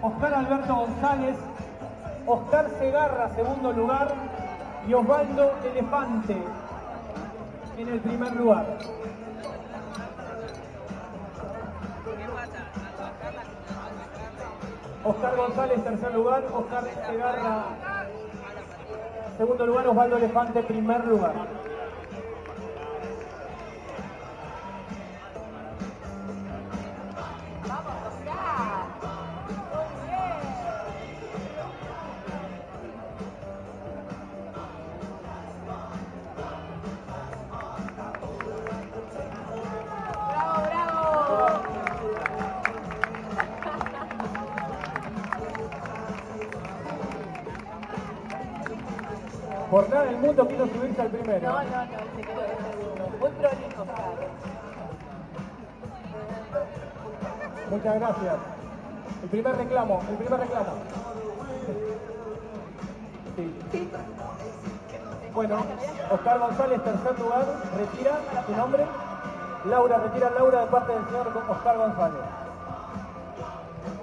Oscar Alberto González, Oscar Segarra, segundo lugar, y Osvaldo Elefante en el primer lugar. Oscar González, tercer lugar, Oscar Segarra, segundo lugar, Osvaldo Elefante, primer lugar. Por nada del mundo quiso subirse al primero. No, no, no, se quedó en segundo. Muy prolijo. Muchas gracias. El primer reclamo, el primer reclamo. Sí. Bueno, Oscar González, tercer lugar, retira su nombre. Laura, retira Laura de parte del señor Oscar González.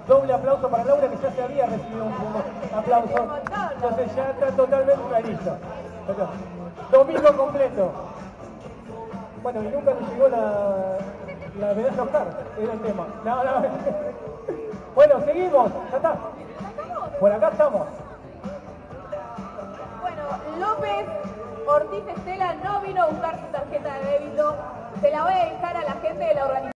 Doble aplauso para Laura que ya se había recibido un, aplauso. Entonces ya está totalmente listo. Domingo completo. Bueno, y nunca nos llegó la, la medalla Oscar, era el tema. No, no. Bueno, seguimos, ya está. Por acá estamos. Bueno, López Ortiz Estela no vino a buscar su tarjeta de débito. Se la voy a dejar a la gente de la organización.